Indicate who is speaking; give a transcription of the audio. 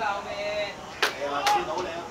Speaker 1: 好嘅。
Speaker 2: 係啊，先好靚。